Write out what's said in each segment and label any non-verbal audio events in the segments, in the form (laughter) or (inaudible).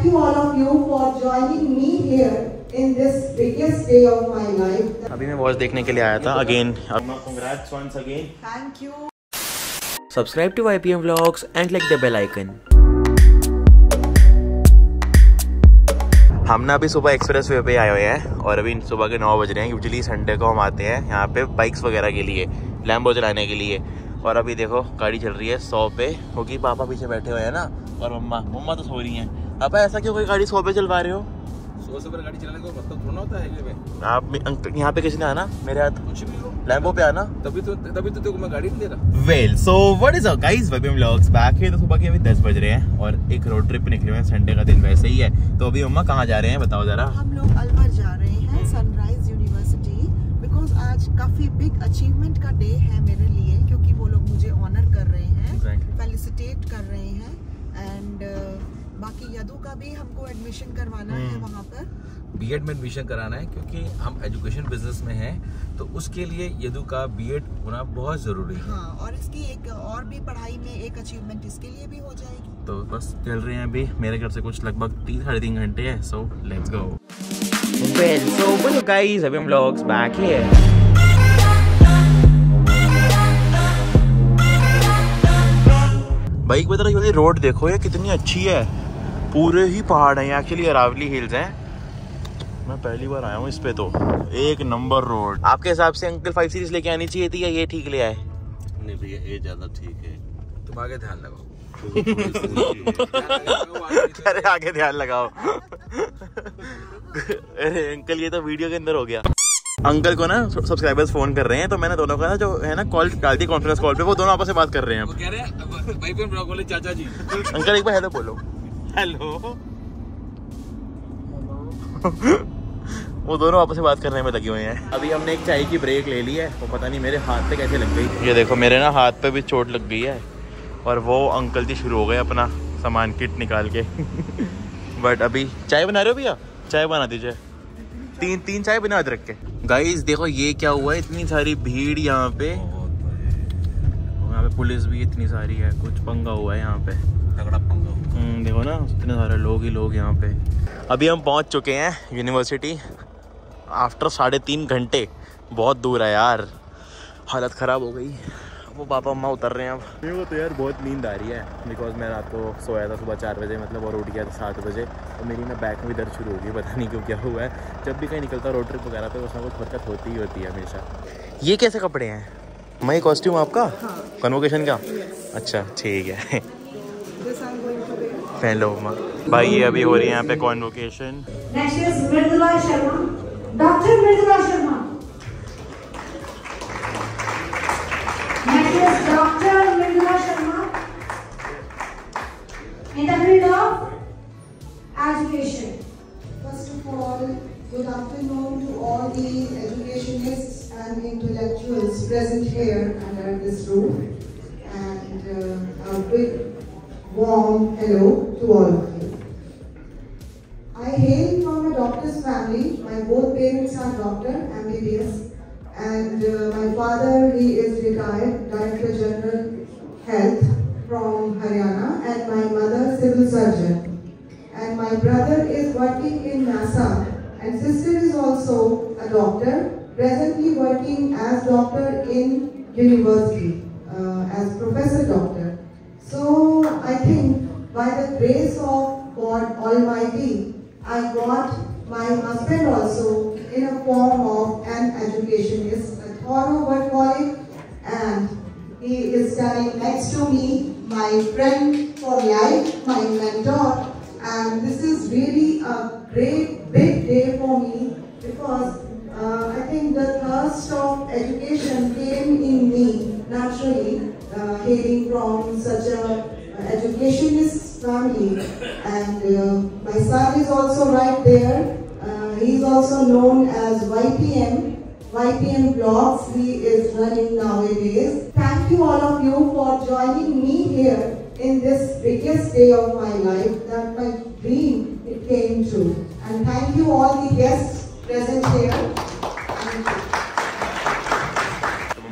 thank you all of you for joining me here in this biggest day of my life. अभी मैं watch देखने के लिए आया था again congrats once again Thank you. Subscribe to YPM Vlogs and click the bell icon. हम ना अभी सुबह एक्सप्रेस वे पे आए हुए हैं और अभी सुबह के नौ बज रहे हैं यूजली संडे को हम आते हैं यहाँ पे बाइक्स वगैरह के लिए लैम्बो चलाने के लिए और अभी देखो गाड़ी चल रही है सौ पे क्योंकि पापा पीछे बैठे हुए हैं ना और मम्मा मम्मा तो सो रही हैं पापा ऐसा क्यों कोई गाड़ी सौ पे चलवा रहे हो? सौ से पर गाड़ी चलाने को मतलब थोड़ा होता है हाईवे पे आप मे- अंक- यहाँ पे किसी ने आना? मेरे हाथ कुछ भी हो। लैम्बो पे आना। तभी तो तभी तो तेरे को मैं गाड़ी नहीं दे रहा। Well so what is up guys vlogs back है तो सुबह के अभी 10 बज रहे हैं और एक रोड ट्रिप पे निकले हुए हैं। संडे का दिन वैसे ही है। तो अभी मम्मा कहाँ जा रहे हैं बताओ जरा। हम लोग अलवर जा रहे हैं सनराइज यूनिवर्सिटी बिकॉज़ आज काफ़ी बिग अचीवमेंट का डे है मेरे लिए क्योंकि वो लोग मुझे ऑनर कर रहे हैं। Exactly. फेलिसिटेट कर रहे हैं। एंड बाकी यदु का भी हमको एडमिशन करवाना है हम्म। वहाँ पर बीएड में एडमिशन कराना है क्योंकि हम एजुकेशन बिज़नेस में हैं तो उसके लिए यदु का बीएड होना बहुत ज़रूरी है हाँ और इसकी एक और भी पढ़ाई में एक अचीवमेंट इसके लिए भी हो जाएगी तो बस चल रहे हैं अभी मेरे घर से कुछ लगभग तीन साढ़े तीन घंटे हैं so let's go Well, so up guys? YPM Vlogs back here. Bike तरह रोड देखो ये कितनी अच्छी है पूरे ही पहाड़ हैं एक्चुअली अरावली हिल्स हैं। मैं पहली बार आया हूँ इस पे तो। एक नंबर रोड आपके हिसाब से अंकल फाइव सीरीज़ लेके आनी चाहिए थी या ये ठीक ले आए? नहीं भैया ये ज़्यादा ठीक है। तुम आगे ध्यान लगाओ। (laughs) अरे आगे ध्यान लगाओ। अरे अंकल ये तो वीडियो के अंदर हो गया। अंकल को ना सब्सक्राइबर्स फ़ोन कर रहे हैं तो मैंने दोनों का ना जो है ना कॉल डाल दी कॉन्फ्रेंस कॉल पे वो दोनों आपस में बात कर रहे हैं। वो कह रहे हैं भाई ब्लॉग वाले चाचा जी। अंकल एक बार हेलो बोलो। हेलो वो दोनों आपस बात करने में लगे हुए हैं। अभी हमने एक चाय की ब्रेक ले ली है, वो पता नहीं मेरे हाथ पे कैसे लग गई। ये देखो, मेरे ना हाथ पे भी चोट लग गई है, और वो अंकल जी शुरू हो गए अपना सामान किट निकाल के। (laughs) बट अभी चाय बना रहे हो भैया? चाय बना दीजिए। तीन तीन चाय बना अदरक के। गाइस देखो, ये क्या हुआ है? इतनी सारी भीड़ यहाँ पे। पुलिस भी इतनी सारी है कुछ पंगा हुआ है यहाँ पे। तगड़ा पंगा हम्म, देखो ना इतने सारे लोग ही लोग यहाँ पे। अभी हम पहुँच चुके हैं यूनिवर्सिटी आफ्टर साढ़े तीन घंटे बहुत दूर है यार। हालत ख़राब हो गई। वो पापा अम्मा उतर रहे हैं अब। मेरे को तो यार बहुत नींद आ रही है बिकॉज़ मैं रात को सोया था सुबह चार बजे मतलब और उठ गया था सात बजे। और मेरी ना बैक में भी दर्द शुरू हो गई पता नहीं क्यों क्या हुआ है। जब भी कहीं निकलता रोड ट्रिप वगैरह पे उसमें कुछ हरकत होती ही होती है हमेशा। ये कैसे कपड़े हैं? मई कॉस्ट्यूम आपका? कन्वोकेशन का अच्छा ठीक है। हेलो भाई ये अभी हो रही है यहाँ पे convocation Good afternoon to all the educationists. And intellectuals present here under this roof. And uh, a big warm hello to all of you. I hail from a doctor's family. My both parents are doctor, MBBS. And uh, my father, he is retired Director General Health from Haryana. And my mother, civil surgeon and my brother is working in NASA and sister is also a doctor presently working as doctor in university uh, as professor doctor. So i think by the grace of god almighty i got my husband also in a form of an educationist a thorough workaholic and he is standing next to me, my friend for life, my mentor, and this is really a great big day for me because education came in me naturally, uh, hailing from such a educationist family, and uh, my son is also right there. Uh, he is also known as YPM. YPM blogs he is running nowadays. Thank you all of you for joining me here in this biggest day of my life that my dream it came true. And thank you all the guests present here.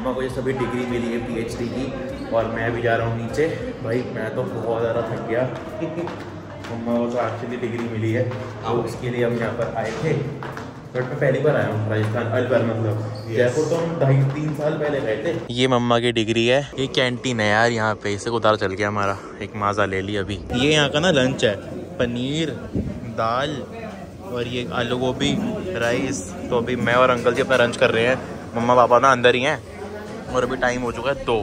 मम्मा को ये सभी degree मिली है PhD की और मैं भी जा रहा हूँ नीचे। भाई मैं तो बहुत ज़्यादा थक गया। (laughs) मम्मा को तो एक्चुअली डिग्री मिली है। तो उसके लिए हम यहाँ पर आए थे। बट मैं पहली बार आया हूँ राजस्थान अलवर मतलब। जयपुर तो हम ढाई तीन साल पहले गए थे। ये मम्मा की डिग्री है। ये कैंटीन है यार यहाँ पे। इसे उतार चल गया हमारा। एक माजा ले लिया अभी। ये यहाँ का ना लंच है। पनीर दाल और ये आलू गोभी राइस तो अभी मैं और अंकल जी अपना लंच कर रहे हैं। मम्मा पापा ना अंदर ही हैं। और अभी टाइम हो चुका है दो।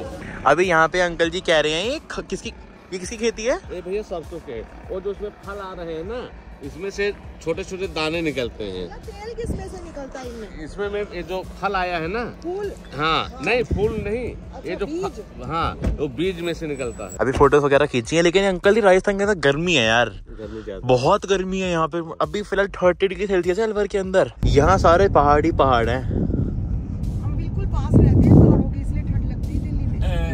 अभी यहाँ पे अंकल जी कह रहे हैं ये किसकी ये किसकी खेती है? ये भैया सरसों के और जो उसमें फल आ रहे हैं ना इसमें से छोटे छोटे दाने निकलते हैं। तेल किसमें से निकलता है इनमें? इसमें में ये जो फल आया है ना फूल। हाँ नहीं फूल नहीं ये जो बीज? हाँ वो बीज में से निकलता है। अभी फ़ोटोज़ वगैरह खींची है लेकिन अंकल जी राजस्थान के अंदर गर्मी है यार। गर्मी ज़्यादा बहुत गर्मी है यहाँ पे। अभी फ़िलहाल थर्टी डिग्री सेल्सियस है अलवर के अंदर। यहाँ सारे पहाड़ी पहाड़ हैं।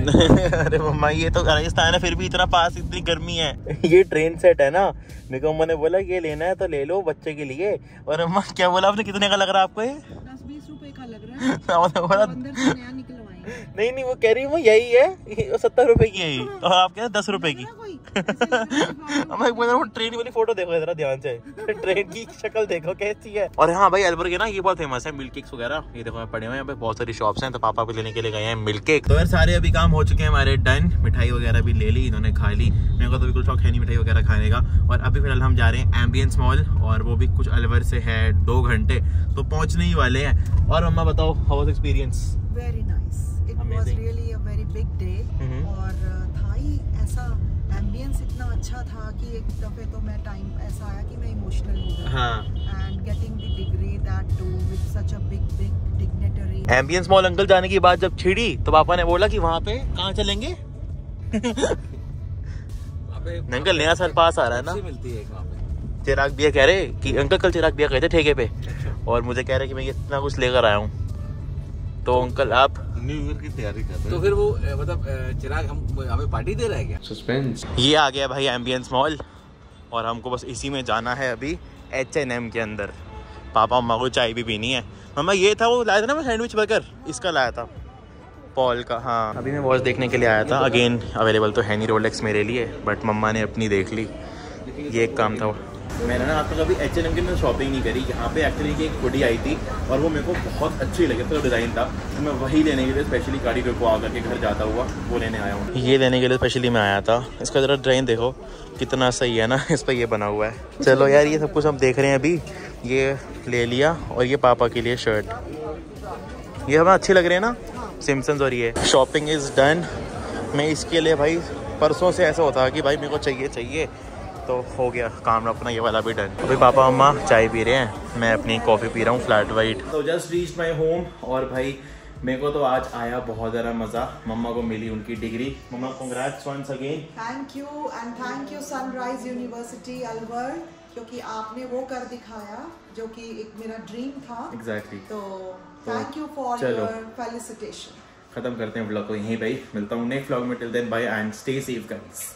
(laughs) अरे मम्मा ये तो राजस्थान है फिर भी इतना पास इतनी गर्मी है। (laughs) ये ट्रेन सेट है ना। मेरे को अम्मा ने बोला ये लेना है तो ले लो बच्चे के लिए। और अम्मा क्या बोला आपने? कितने का लग रहा है आपको ये? दस बीस रूपए का लग रहा है। (laughs) बोला नहीं नहीं वो कह रही हूँ यही है सत्तर रुपए की है (laughs) और आप कह रहे दस रुपए की। (laughs) है। एक बार ट्रेन वाली फ़ोटो देखो जरा ध्यान से। (laughs) ट्रेन की शक्ल देखो कैसी है। और हाँ भाई अलवर के ना ये बहुत फ़ेमस है मिल्क केक्स वगैरह। ये देखो यहाँ पड़े हुए हैं यहाँ पे बहुत सारी शॉप्स हैं तो पापा को लेने के लिए गए हैं मिल्क केक तो यार सारे अभी काम हो चुके हैं हमारे डन मिठाई वगैरह भी ले ली इन्होंने खा ली। मेरे को तो बिल्कुल शौक है नहीं मिठाई वगैरह खाने का। और अभी फ़िलहाल हम जा रहे हैं एम्बियंस मॉल और वो भी कुछ अलवर से है दो घंटे तो पहुँचने ही वाले हैं। और मम्मा बताओ how was experience very nice it was Amazing. Really a very big day Mhm. और uh, था ही ऐसा एम्बियंस इतना अच्छा था कि एक दफे तो मैं टाइम ऐसा आया कि मैं इमोशनल हो हाँ। And getting the degree that too with such a big big dignitary Ambience Mall uncle जाने की बात जब छिड़ी तो पापा ने बोला कि वहाँ पे कहाँ चलेंगे? (laughs) अंकल नया साल पास आ रहा है ना। मिलती है चिराग भैया कह रहे कि अंकल कल चिराग भैया गए थे ठेके पे। और मुझे कह रहे कि मैं इतना कुछ लेकर आया हूँ। तो अंकल आप न्यू ईयर की तैयारी कर रहे तो फिर वो मतलब चिराग हम हमें पार्टी दे रहा है क्या? सस्पेंस ये आ गया भाई एम्बियंस मॉल और हमको बस इसी में जाना है अभी एच एन एम के अंदर। पापा मम्मा को चाय भी पीनी है। मम्मा ये था वो लाया था ना मैं सैंडविच बर्गर इसका लाया था। पॉल का हाँ। अभी मैं वॉच देखने के लिए आया था। अगेन अवेलेबल तो है नहीं रोलेक्स मेरे लिए बट मम्मा ने अपनी देख ली। ये एक काम था मैंने ना आज तक कभी एच एन एम की अंदर शॉपिंग नहीं करी। यहाँ पे एक्चुअली की एक हुडी आई थी और वो मेरे को बहुत अच्छी लगी। तो डिज़ाइन था। तो मैं वही लेने के लिए स्पेशली गाड़ी को आकर के घर जाता हुआ वो लेने आया हूँ। ये लेने के लिए स्पेशली मैं आया था। इसका ज़रा डिज़ाइन देखो। कितना सही है ना? (laughs) इस पर ये बना हुआ है। चलो यार, ये सब कुछ हम देख रहे हैं अभी। ये ले लिया और ये पापा के लिए शर्ट ये हमें अच्छे लग रहे हैं ना? सिम्पसन्स और ये। शॉपिंग इज़ डन मैं इसके लिए भाई, परसों से ऐसा होता है कि भाई मेरे को चाहिए चाहिए। तो हो गया काम अपना ये वाला भी डन अभी पापा मम्मा चाय पी रहे हैं. मैं अपनी कॉफ़ी पी रहा हूँ फ्लैट वाइट तो जस्ट रीच माई होम और भाई मेरे को तो आज आया बहुत ज़्यादा मज़ा. मम्मा को मिली उनकी degree mamma congrats once again thank you and thank you Sunrise University Alwar क्योंकि आपने वो कर दिखाया जो कि एक मेरा ड्रीम था. एग्जैक्टली तो thank you for your felicitation खत्म करते हैं ब्लॉग को यहीं भाई मिलता हूँ नेक्स्ट ब्लॉग में. Till then bye and stay safe guys